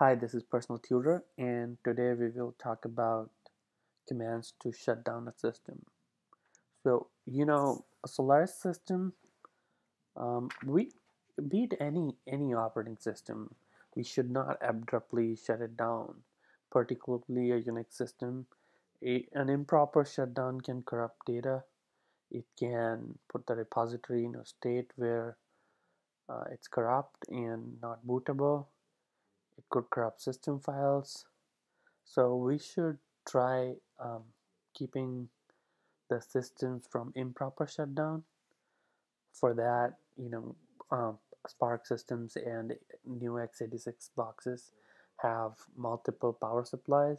Hi, this is Personal Tutor, and today we will talk about commands to shut down a system. So, you know, a Solaris system, um, we beat any any operating system, we should not abruptly shut it down. Particularly a Unix system, a, an improper shutdown can corrupt data. It can put the repository in a state where uh, it's corrupt and not bootable it could corrupt system files. So we should try um, keeping the systems from improper shutdown. For that you know um, SPARC systems and new x86 boxes have multiple power supplies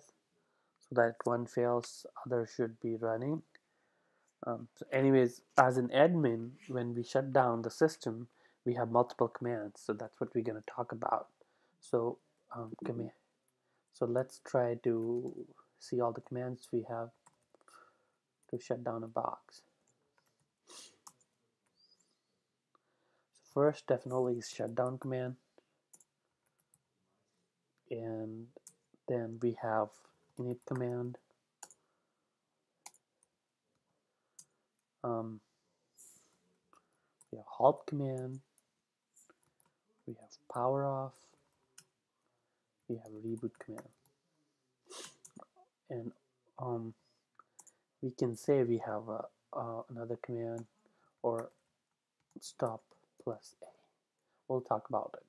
so that one fails other should be running. Um, so anyways as an admin when we shut down the system we have multiple commands so that's what we're going to talk about. So um, command. So let's try to see all the commands we have to shut down a box. So first definitely shutdown command. And then we have init command. Um, we have halt command. We have power off we have reboot command and um, we can say we have a, uh, another command or stop plus a. We'll talk about it.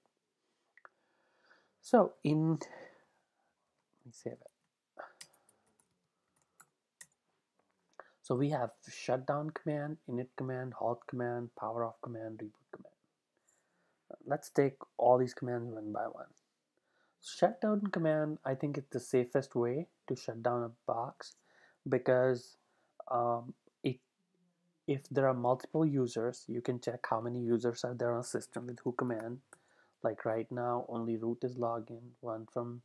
So in let me save it. So we have shutdown command init command halt command power off command reboot command. Let's take all these commands one by one shutdown command I think it's the safest way to shut down a box because um, it if there are multiple users you can check how many users are there on a system with who command. Like right now only root is logged in one from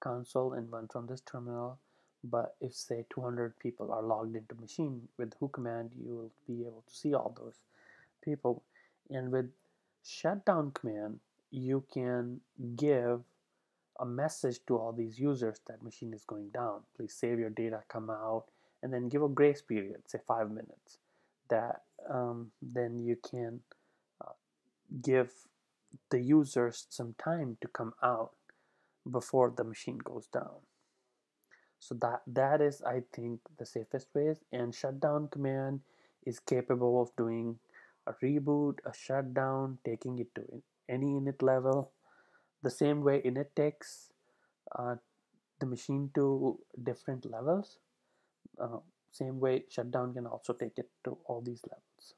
console and one from this terminal. But if say 200 people are logged into machine with who command you will be able to see all those people. And with shutdown command you can give a message to all these users that machine is going down. Please save your data, come out, and then give a grace period, say five minutes. That um, then you can uh, give the users some time to come out before the machine goes down. So that that is, I think, the safest ways. And shutdown command is capable of doing a reboot, a shutdown, taking it to any init level the same way init takes uh, the machine to different levels uh, same way shutdown can also take it to all these levels.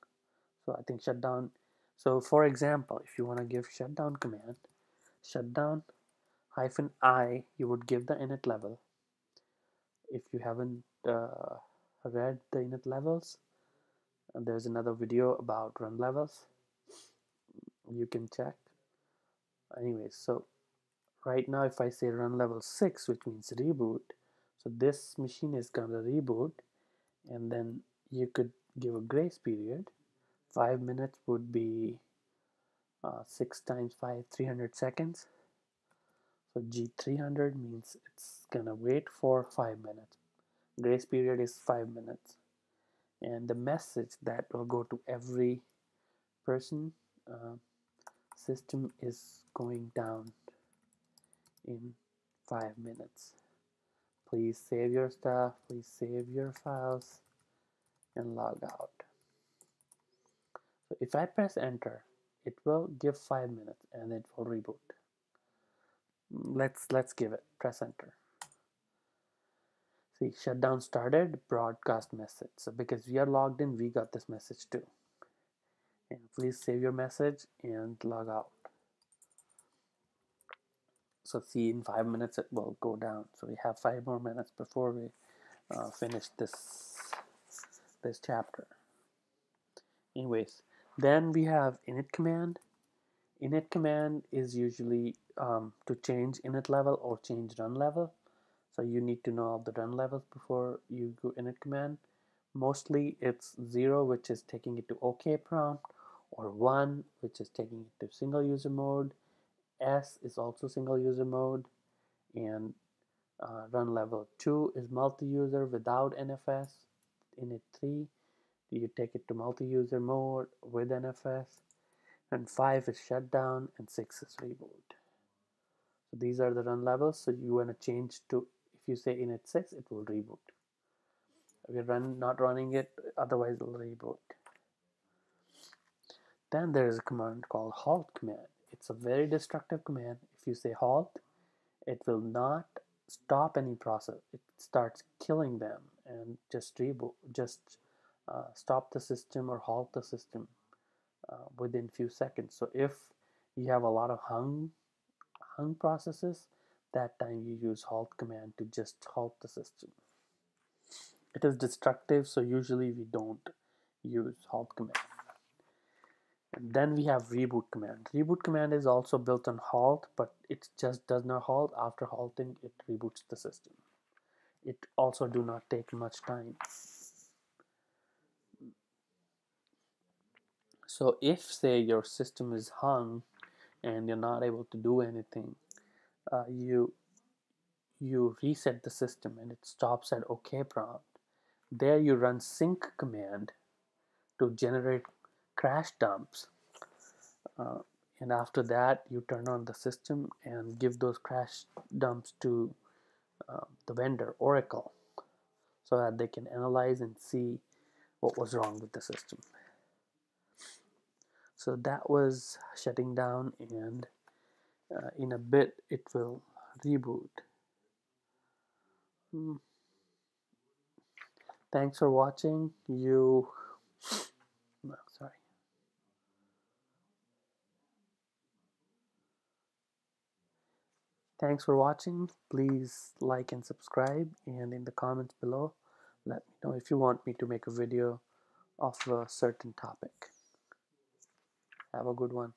So I think shutdown so for example if you want to give shutdown command shutdown hyphen i you would give the init level. If you haven't uh, read the init levels and there's another video about run levels you can check anyways so right now if I say run level 6 which means reboot so this machine is gonna reboot and then you could give a grace period. 5 minutes would be uh, 6 times 5 300 seconds. So G300 means it's gonna wait for 5 minutes. Grace period is 5 minutes. And the message that will go to every person uh, system is going down in five minutes. Please save your stuff please save your files and log out. So if I press enter it will give five minutes and it will reboot. Let's let's give it press enter. See shutdown started broadcast message. So because we are logged in we got this message too please save your message and log out. So see in five minutes it will go down. So we have five more minutes before we uh, finish this this chapter. Anyways then we have init command. Init command is usually um, to change init level or change run level. So you need to know all the run levels before you go init command. Mostly it's 0 which is taking it to OK prompt or 1 which is taking it to single user mode. S is also single user mode and uh, run level 2 is multi-user without NFS init 3 you take it to multi-user mode with NFS and 5 is shutdown and 6 is reboot so these are the run levels. So you want to change to if you say init 6 it will reboot. We're run, not running it otherwise it'll reboot then there is a command called halt command. It's a very destructive command. If you say halt it will not stop any process. It starts killing them and just reboot just uh, stop the system or halt the system uh, within few seconds. So if you have a lot of hung hung processes that time you use halt command to just halt the system. It is destructive so usually we don't use halt command and then we have reboot command. Reboot command is also built on halt but it just does not halt. After halting it reboots the system. It also do not take much time. So if say your system is hung and you're not able to do anything uh, you you reset the system and it stops at OK prompt. There you run sync command to generate crash dumps uh, and after that you turn on the system and give those crash dumps to uh, the vendor Oracle so that they can analyze and see what was wrong with the system. So that was shutting down and uh, in a bit it will reboot. Hmm. thanks for watching. You thanks for watching. Please like and subscribe and in the comments below let me know if you want me to make a video of a certain topic. Have a good one